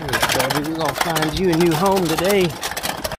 We're gonna find you a new home today.